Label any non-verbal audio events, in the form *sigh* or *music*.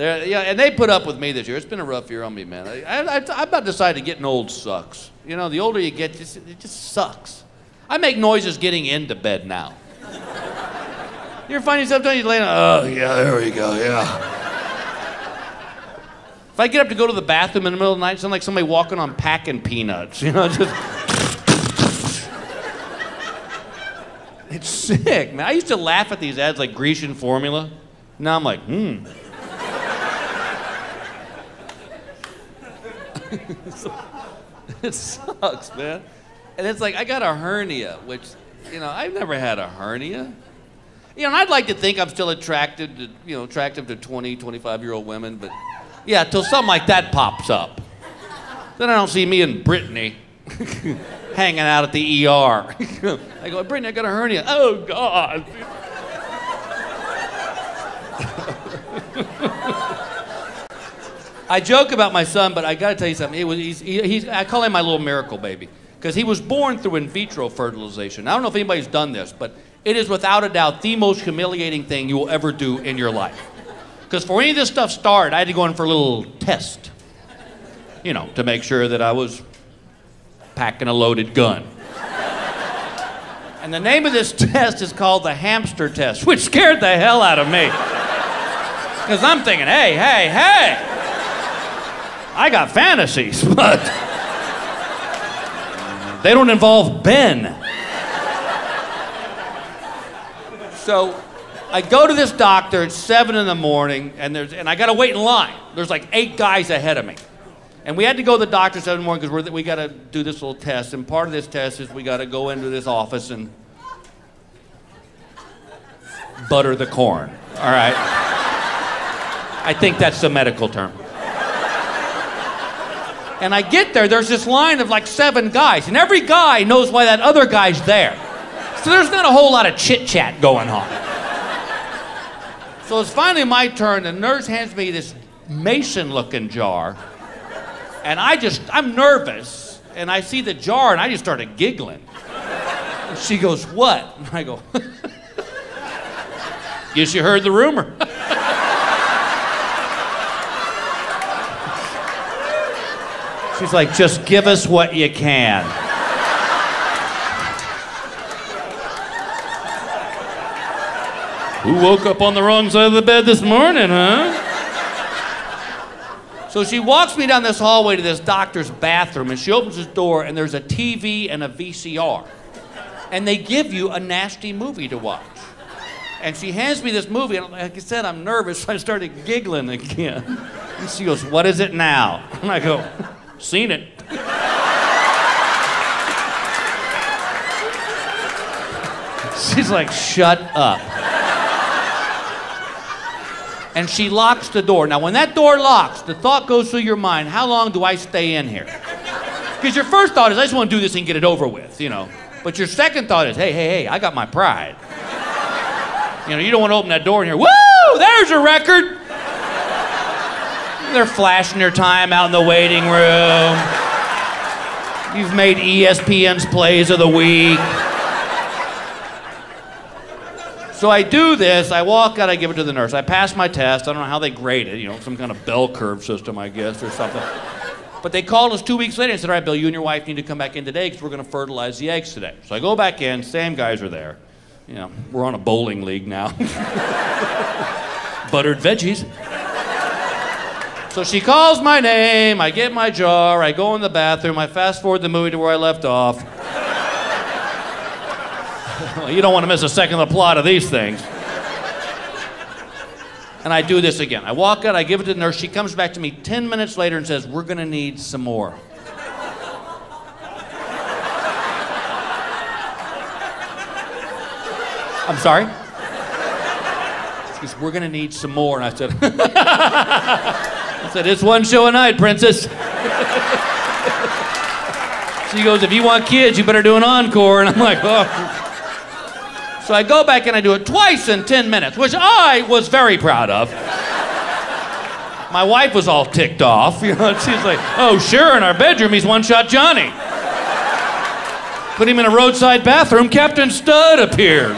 They're, yeah, and they put up with me this year. It's been a rough year on me, man. I, I, I'm about decided getting old sucks. You know, the older you get, just, it just sucks. I make noises getting into bed now. You ever find yourself telling you laying? Oh yeah, there we go. Yeah. If I get up to go to the bathroom in the middle of the night, it sounds like somebody walking on packing peanuts. You know, *laughs* just. It's sick, man. I used to laugh at these ads like Grecian formula. Now I'm like, hmm. *laughs* it sucks, man. And it's like I got a hernia, which, you know, I've never had a hernia. You know, I'd like to think I'm still attracted to, you know, attractive to 20, 25 year old women, but yeah, till something like that pops up. Then I don't see me and Brittany *laughs* hanging out at the ER. *laughs* I go, Brittany, I got a hernia. Oh, God. I joke about my son, but I got to tell you something. Was, he's, he, he's, I call him my little miracle baby because he was born through in vitro fertilization. I don't know if anybody's done this, but it is without a doubt the most humiliating thing you will ever do in your life. Because for any of this stuff started, I had to go in for a little test, you know, to make sure that I was packing a loaded gun. And the name of this *laughs* test is called the hamster test, which scared the hell out of me. Because I'm thinking, hey, hey, hey, I got fantasies, *laughs* but they don't involve Ben. So I go to this doctor at seven in the morning, and there's and I got to wait in line. There's like eight guys ahead of me, and we had to go to the doctor seven in the morning because we got to do this little test. And part of this test is we got to go into this office and butter the corn. All right. I think that's the medical term. And I get there, there's this line of like seven guys, and every guy knows why that other guy's there. So there's not a whole lot of chit chat going on. So it's finally my turn. The nurse hands me this mason looking jar. And I just, I'm nervous. And I see the jar and I just started giggling. And she goes, What? And I go, *laughs* Guess you heard the rumor. *laughs* She's like, Just give us what you can. Who woke up on the wrong side of the bed this morning, huh? So she walks me down this hallway to this doctor's bathroom, and she opens this door, and there's a TV and a VCR. And they give you a nasty movie to watch. And she hands me this movie, and like I said, I'm nervous, so I started giggling again. And she goes, What is it now? And I go, Seen it. She's like, Shut up and she locks the door. Now, when that door locks, the thought goes through your mind, how long do I stay in here? Because your first thought is, I just want to do this and get it over with, you know. But your second thought is, hey, hey, hey, I got my pride. You know, you don't want to open that door and hear, woo, there's a record. They're flashing their time out in the waiting room. You've made ESPN's plays of the week. So I do this, I walk out, I give it to the nurse. I pass my test. I don't know how they grade it, you know, some kind of bell curve system, I guess, or something. But they called us two weeks later and said, All right, Bill, you and your wife need to come back in today because we're going to fertilize the eggs today. So I go back in, same guys are there. You know, we're on a bowling league now. *laughs* Buttered veggies. So she calls my name, I get my jar, I go in the bathroom, I fast forward the movie to where I left off. *laughs* well, you don't want to miss a second of the plot of these things. And I do this again. I walk out, I give it to the nurse. She comes back to me 10 minutes later and says, We're going to need some more. I'm sorry? She goes, We're going to need some more. And I said, *laughs* I said, It's one show a night, princess. she goes, If you want kids, you better do an encore. And I'm like, Oh. So I go back and I do it twice in 10 minutes, which I was very proud of. My wife was all ticked off. *laughs* You know, she's like, oh, sure, in our bedroom, he's one shot Johnny. Put him in a roadside bathroom, Captain Stud appears.